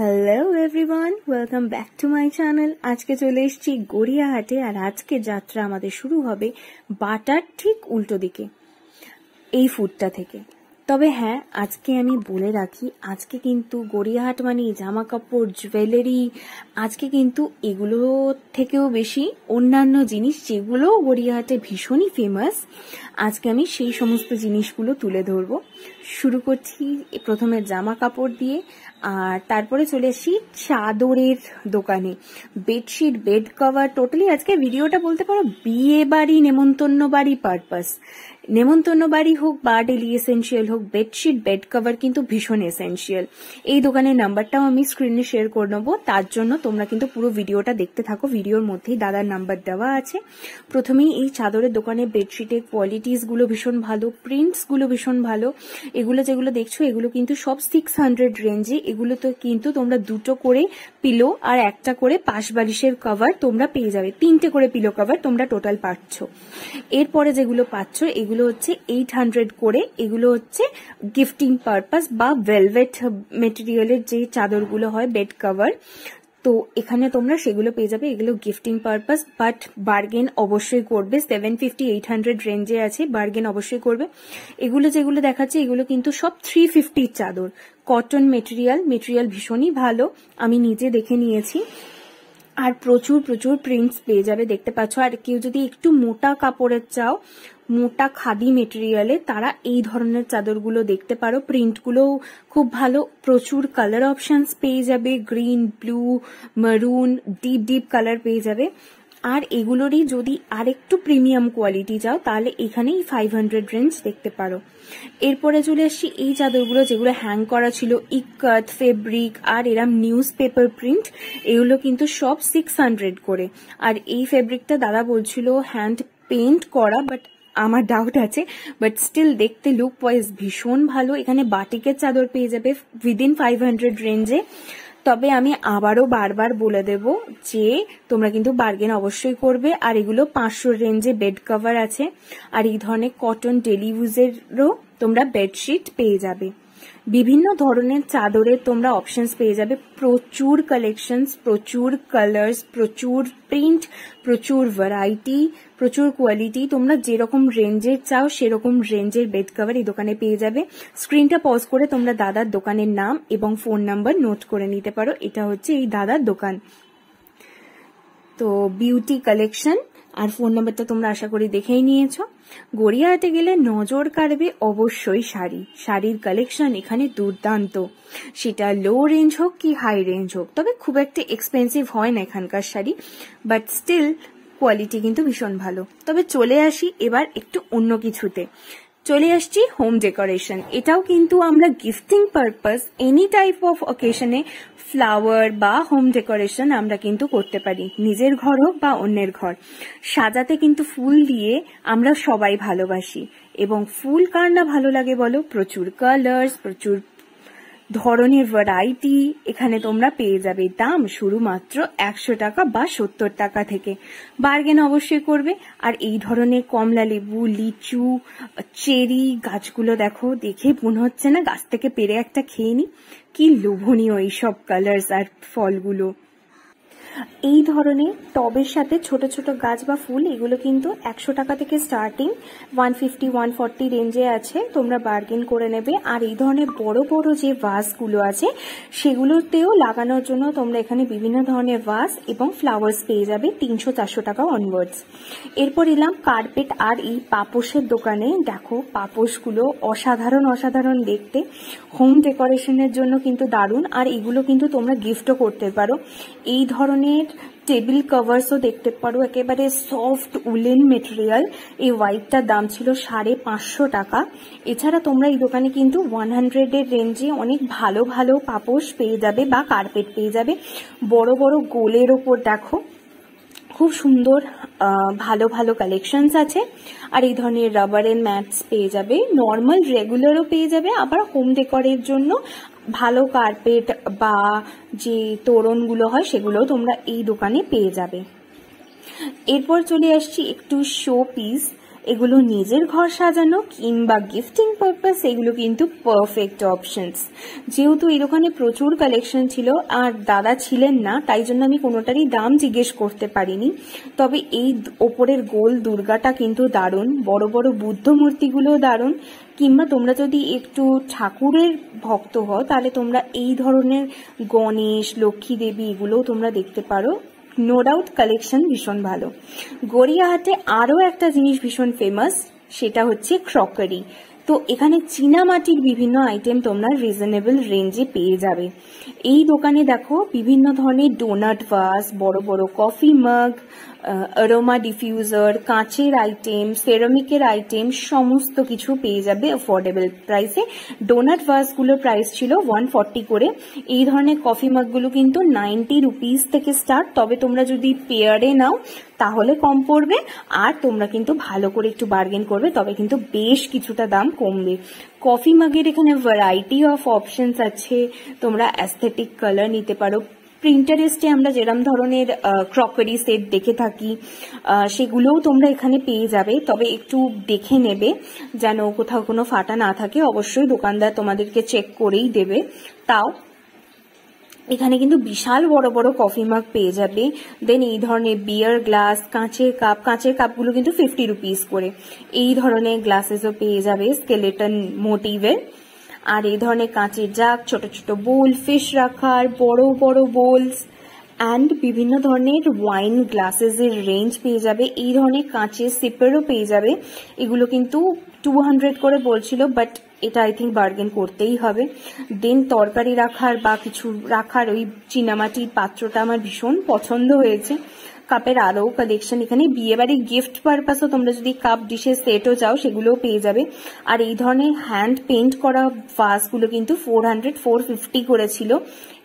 Hello everyone welcome back to my channel আজকে চলে এসেছি গড়িয়াহাটে, আর আজকে যাত্রা আমাদের শুরু হবে বাটার ঠিক উল্টো দিকে, এই ফুডটা থেকে। তবে হ্যাঁ আজকে আমি বলে রাখি, আজকে কিন্তু গড়িয়াহাট মানে জামা কাপড় জুয়েলারি, আজকে কিন্তু এগুলো থেকেও বেশি অন্যান্য জিনিস যেগুলো গড়িয়াহাটে ভীষণই ফেমাস আজকে আমি সেই সমস্ত জিনিসগুলো তুলে ধরবো। শুরু করছি প্রথমে জামা কাপড় দিয়ে, আর তারপরে চলে আসি চাদরের দোকানে। বেডশিট, বেড কভার, টোটালি আজকে ভিডিওটা বলতে পারো বিয়ে বাড়ি, নেমন্তন্ন বাড়ি পারপাস। নেমন্তন্ন বাড়ি হোক বা ডেলি এসেন্সিয়াল হোক, বেডশিট, বেড কভার কিন্তু ভীষণ এসেন্সিয়াল এই দোকানের নাম্বারটাও আমি স্ক্রিনে শেয়ার করে নেব, তার জন্য তোমরা কিন্তু পুরো ভিডিওটা দেখতে থাকো, ভিডিওর মধ্যেই দাদার নাম্বার দেওয়া আছে। প্রথমেই এই চাদরের দোকানে বেডশিটের কোয়ালিটিসগুলো ভীষণ ভালো প্রিন্টসগুলো ভীষণ ভালো এগুলো যেগুলো দেখছ, এগুলো কিন্তু সব সিক্স হান্ড্রেড রেঞ্জে এগুলো তো কিন্তু তোমরা দুটো করে পিলো আর একটা করে পাশ বালিশের কভার তোমরা পেয়ে যাবে। তিনটে করে পিলো কভার তোমরা টোটাল পাচ্ছ। এরপরে যেগুলো পাচ্ছ, এগুলো হচ্ছে এইট হান্ড্রেড করে। এগুলো হচ্ছে গিফটিং পারপাস বা ভেলভেট মেটেরিয়ালের যে চাদরগুলো হয় বেড কভার তো এখানে তোমরা সেগুলো পেয়ে যাবে, এগুলো গিফটিং পারপাস বাট বার্গেন অবশ্যই করবে। সেভেন ফিফটি এইট হান্ড্রেড রেঞ্জে আছে বার্গেন অবশ্যই করবে। এগুলো যেগুলো দেখাচ্ছে, এগুলো কিন্তু সব থ্রি ফিফটির চাদর। কটন মেটেরিয়াল মেটেরিয়াল ভীষণই ভালো, আমি নিজে দেখে নিয়েছি। আর প্রচুর প্রচুর প্রিন্টস পেয়ে যাবে, দেখতে পাচ্ছ। আর কেউ যদি একটু মোটা কাপড়ের চাও মোটা খাদি মেটেরিয়ালে তারা এই ধরনের চাদরগুলো দেখতে পারো। প্রিন্টগুলোও খুব ভালো। প্রচুর কালার অপশনস পেয়ে যাবে। Green blue maroon deep deep colour পেয়ে যাবে। আর এগুলোরই যদি আরেকটু প্রিমিয়াম কোয়ালিটি যাও, তাহলে এখানেই ফাইভ হান্ড্রেড রেঞ্জ দেখতে পারো। এরপরে চলে আসছি এই চাদরগুলো যেগুলো হ্যাং করা ছিল। ইকাত ফেব্রিক আর এরম নিউজ পেপার প্রিন্ট এগুলো কিন্তু সব সিক্স হান্ড্রেড করে। আর এই ফেব্রিকটা দাদা বলছিল হ্যান্ড পেন্ট করা বাট আমার ডাউট আছে বাট স্টিল দেখতে লুক ওয়াইজ ভীষণ ভালো। এখানে বাটিকের চাদর পেয়ে যাবে উইদিন ফাইভ হান্ড্রেড রেঞ্জে তবে আমি আবারও বারবার বলে দেব যে, তোমরা কিন্তু বার্গেন অবশ্যই করবে। আর এগুলো পাঁচশো রেঞ্জে বেড কভার আছে। আর এই ধরনের কটন ডেলি ইউজেরও তোমরা বেডশিট পেয়ে যাবে। বিভিন্ন ধরনের চাদরের তোমরা অপশনস পেয়ে যাবে। প্রচুর কালেকশনস প্রচুর কালার্স প্রচুর প্রিন্ট প্রচুর ভ্যারাইটি প্রচুর কোয়ালিটি তোমরা যেরকম রেঞ্জের চাও, সেরকম রেঞ্জের বেড কভার এই দোকানে পেয়ে যাবে। স্ক্রিনটা পজ করে তোমরা দাদার দোকানের নাম এবং ফোন নাম্বার নোট করে নিতে পারো। এটা হচ্ছে এই দাদার দোকান। তো বিউটি কালেকশন আর ফোন নাম্বারটা তোমরা আশা করি দেখেই নিয়েছ। গড়িয়াতে গেলে নজর কাড়বে অবশ্যই শাড়ি। শাড়ির কালেকশন এখানে দুর্দান্ত। সেটা লো রেঞ্জ হোক কি হাই রেঞ্জ হোক, তবে খুব একটা এক্সপেন্সিভ হয় না এখানকার শাড়ি। বাট স্টিল কোয়ালিটি কিন্তু ভীষণ ভালো। তবে চলে আসি এবার একটু অন্য কিছুতে। চলে আসছি হোম ডেকোরেশন এটাও কিন্তু আমরা gifting purpose any type of অকেশনে ফ্লাওয়ার বা হোম ডেকোরেশন আমরা কিন্তু করতে পারি। নিজের ঘর হোক বা অন্যের ঘর। সাজাতে কিন্তু ফুল দিয়ে আমরা সবাই ভালোবাসি। এবং ফুল কার না ভালো লাগে বলো? প্রচুর কালার্স প্রচুর ধরনের ভ্যারাইটি এখানে তোমরা পেয়ে যাবে। দাম শুরু মাত্র একশো টাকা বা সত্তর টাকা থেকে। বার্গেন অবশ্যই করবে। আর এই ধরনের কমলা লেবু, লিচু, চেরি গাছগুলো দেখো, দেখে মনে হচ্ছে না গাছ থেকে পেরে একটা খেয়ে নি। কি লোভনীয় এইসব কালার্স আর ফলগুলো। এই ধরনের টবের সাথে ছোট ছোট গাছ বা ফুল, এগুলো কিন্তু একশো টাকা থেকে starting one fifty one forty রেঞ্জে আছে, তোমরা বার্গেন করে নেবে। আর এই ধরনের বড় বড় যে ভাসগুলো আছে, সেগুলোতেও লাগানোর জন্য তোমরা এখানে বিভিন্ন ধরনের ভাস এবং ফ্লাওয়ার্স পেয়ে যাবে তিনশো চারশো টাকা অনওয়ার্ডস এরপর এলাম কার্পেট আর এই পাপোশের দোকানে। দেখো, পাপোশগুলো অসাধারণ অসাধারণ দেখতে। হোম ডেকোরেশনের জন্য কিন্তু দারুণ। আর এগুলো কিন্তু তোমরা গিফটও করতে পারো। এই ধরনের টেবিল কভার্সও দেখতে পারো। একেবারে সফট উলেন মেটেরিয়াল এই হোয়াইটটার দাম ছিল সাড়ে পাঁচশো টাকা। এছাড়া তোমরা এই দোকানে কিন্তু ওয়ান হান্ড্রেডের রেঞ্জে অনেক ভালো ভালো পাপোশ পেয়ে যাবে বা কার্পেট পেয়ে যাবে। বড় বড় গোলের ওপর দেখো। খুব সুন্দর ভালো ভালো কালেকশনস আছে। আর এই ধরনের রাবারের ম্যাটস পেয়ে যাবে। নর্মাল রেগুলারও পেয়ে যাবে। আবার হোম ডেকোরের জন্য ভালো কার্পেট বা যে তোরণগুলো হয় সেগুলোও তোমরা এই দোকানে পেয়ে যাবে। এরপর চলে আসছি একটু শো পিস এগুলো নিজের ঘর সাজানো কিংবা গিফটিং পারপাস এগুলো কিন্তু পারফেক্ট অপশনস যেহেতু এই দোকানে প্রচুর কালেকশন ছিল আর দাদা ছিলেন না, তাই জন্য আমি কোনোটারই দাম জিজ্ঞেস করতে পারিনি। তবে এই ওপরের গোল দুর্গাটা কিন্তু দারুণ, বড় বড় বুদ্ধ মূর্তিগুলো দারুণ। কিংবা তোমরা যদি একটু ঠাকুরের ভক্ত হও, তাহলে তোমরা এই ধরনের গণেশ, লক্ষ্মী দেবী এগুলোও তোমরা দেখতে পারো। নো ডাউট কালেকশন ভীষণ ভালো। গড়িয়াহাটে আরও একটা জিনিস ভীষণ ফেমাস সেটা হচ্ছে ক্রকারি তো এখানে চীনা মাটির বিভিন্ন আইটেম তোমরা রিজনেবল রেঞ্জে পেয়ে যাবে। এই দোকানে দেখো বিভিন্ন ধরনের ডোনাট ভাস বড় বড় কফি মাগ অ্যারোমা ডিফিউজার কাঁচের আইটেম সেরামিকের আইটেম সমস্ত কিছু পেয়ে যাবে অ্যাফোর্ডেবল প্রাইসে ডোনাট ভাসগুলোর প্রাইস ছিল ওয়ান ফর্টি করে। এই ধরনের কফি মাগগুলো কিন্তু নাইনটি রুপিস থেকে স্টার্ট তবে তোমরা যদি পেয়ারে নাও, তাহলে কম পড়বে। আর তোমরা কিন্তু ভালো করে একটু বার্গেন করবে, তবে কিন্তু বেশ কিছুটা দাম কমবে। কফি মাগের এখানে ভ্যারাইটি অফ অপশনস আছে। তোমরা অ্যাস্থেটিক কালার নিতে পারো প্রিন্টারেস্টে আমরা যেরম ধরনের ক্রকারি সেট দেখে থাকি সেগুলোও তোমরা এখানে পেয়ে যাবে। তবে একটু দেখে নেবে, যেন কোথাও কোনো ফাটা না থাকে। অবশ্যই দোকানদার তোমাদেরকে চেক করেই দেবে। তাও, এখানে কিন্তু বিশাল বড় বড় কফি মাগ পেয়ে যাবে। দেন এই ধরনের বিয়ার গ্লাস কাঁচের কাপ কাঁচের কাপগুলো কিন্তু ফিফটি রুপিস করে। এই ধরনের গ্লাসেসও পেয়ে যাবে স্কেলেটন মোটিভের আর এই ধরনের কাঁচের জাগ, ছোট ছোট বোল ফিশ রাখার, বড় বড় বোলস অ্যান্ড বিভিন্ন ধরনের ওয়াইন গ্লাসেসের রেঞ্জ পেয়ে যাবে। এই ধরনের কাঁচের সিপেরও পেয়ে যাবে। এগুলো কিন্তু টু হান্ড্রেড করে বলছিল বাট এটা আই থিঙ্ক বার্গেন করতেই হবে। দেন তরকারি রাখার বা কিছু রাখার ওই চিনামাটির পাত্রটা আমার ভীষণ পছন্দ হয়েছে। কাপের আরও কালেকশন এখানে বিয়েবাড়ি গিফট পারপাসও তোমরা যদি কাপ ডিশের সেটও চাও, সেগুলোও পেয়ে যাবে। আর এই ধরনের হ্যান্ড পেন্ট করা ভাসগুলো কিন্তু ফোর হান্ড্রেড ফোর ফিফটি করেছিল।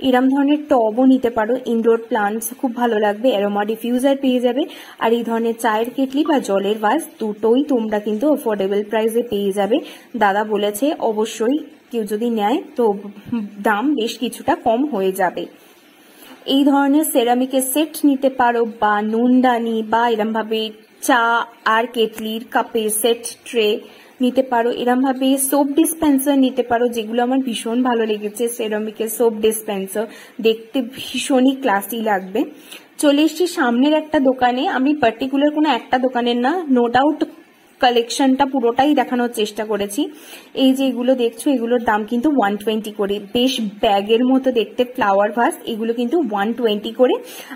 এরম ধরনের টবও নিতে পারো ইনডোর প্লান্টস খুব ভালো লাগবে অ্যারোমা ডিফিউজার পেয়ে যাবে। আর এই ধরনের চায়ের কেটলি বা জলের ভাস দুটোই তোমরা কিন্তু অ্যাফোর্ডেবল প্রাইসে পেয়ে যাবে। দাদা বলেছে, অবশ্যই কেউ যদি নেয়, তো দাম বেশ কিছুটা কম হয়ে যাবে। এই ধরনের সেরামিকের সেট নিতে পারো বা নুনদানি বা এরমভাবে চা আর কেটলির কাপের সেট ট্রে নিতে পারো। এরমভাবে সোপ ডিসপেন্সার নিতে পারো, যেগুলো আমার ভীষণ ভালো লেগেছে সেরামিকের সোপ ডিসপেন্সার দেখতে ভীষণই ক্লাসি লাগবে। চলে এসছি সামনের একটা দোকানে। আমি পার্টিকুলার কোনো একটা দোকানের না নো ডাউট কালেকশনটা পুরোটাই দেখানোর চেষ্টা করেছি। এই যে এগুলো দেখছ, এগুলোর দাম কিন্তু ওয়ান টোয়েন্টি করে। বেশ ব্যাগের মতো দেখতে ফ্লাওয়ার ভাস এগুলো কিন্তু ওয়ান টোয়েন্টি করে।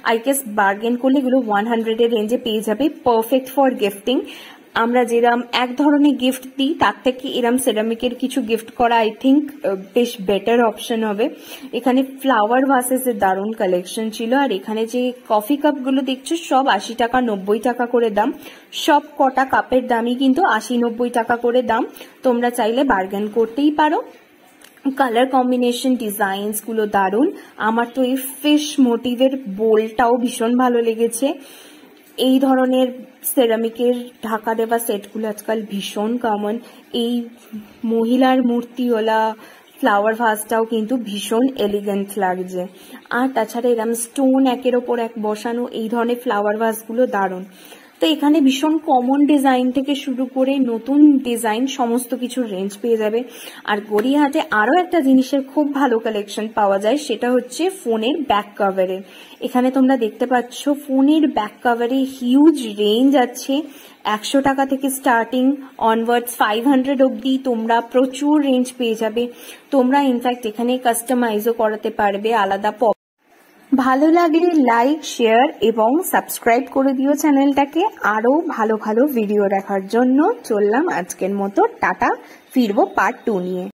আই গেস বার্গেন করলে এগুলো ওয়ান হান্ড্রেডের রেঞ্জে পেয়ে যাবে। পারফেক্ট ফর গিফটিং আমরা যেরাম এক ধরনের গিফট দিই, তার থেকে এরম সেরামিকের কিছু গিফট করা আই থিঙ্ক বেশ বেটার অপশন হবে। এখানে ফ্লাওয়ার ভাসেসের দারুণ কালেকশন ছিল, আর এখানে যে কফি কাপগুলো দেখছ, সব আশি টাকা, নব্বই টাকা করে দাম। সব কটা কাপের দামই কিন্তু আশি, নব্বই টাকা করে দাম। তোমরা চাইলে বার্গেন করতেই পারো। কালার কম্বিনেশন ডিজাইনসগুলো দারুণ। আমার তো এই ফিশ মোটিভের বোলটাও ভীষণ ভালো লেগেছে। এই ধরনের সেরামিকের ঢাকা দেওয়া সেটগুলো আজকাল ভীষণ কমন এই মহিলার মূর্তিওয়ালা ফ্লাওয়ার ভাসটাও কিন্তু ভীষণ এলিগেন্ট লাগছে। আর তাছাড়া এরম স্টোন একের ওপর এক বসানো, এই ধরনের ফ্লাওয়ার ভাসগুলো দারুণ। তো এখানে ভীষণ কমন ডিজাইন থেকে শুরু করে নতুন ডিজাইন সমস্ত কিছু রেঞ্জ পেয়ে যাবে। আর গড়িয়াহাটে আরও একটা জিনিসের খুব ভালো কালেকশন পাওয়া যায়, সেটা হচ্ছে ফোনের ব্যাক কভারের এখানে তোমরা দেখতে পাচ্ছ, ফোনের ব্যাক কভারে হিউজ রেঞ্জ আছে। একশো টাকা থেকে স্টার্টিং অনওয়ার্ডস ফাইভ হান্ড্রেড অব্দি তোমরা প্রচুর রেঞ্জ পেয়ে যাবে। তোমরা ইনফ্যাক্ট এখানে কাস্টমাইজও করাতে পারবে, আলাদা ভালো লাগলে লাইক শেয়ার এবং সাবস্ক্রাইব করে দিও চ্যানেলটাকে। আরও ভালো ভালো ভিডিও দেখার জন্য চললাম আজকের মতো। টাটা, ফিরবো পার্ট টু নিয়ে।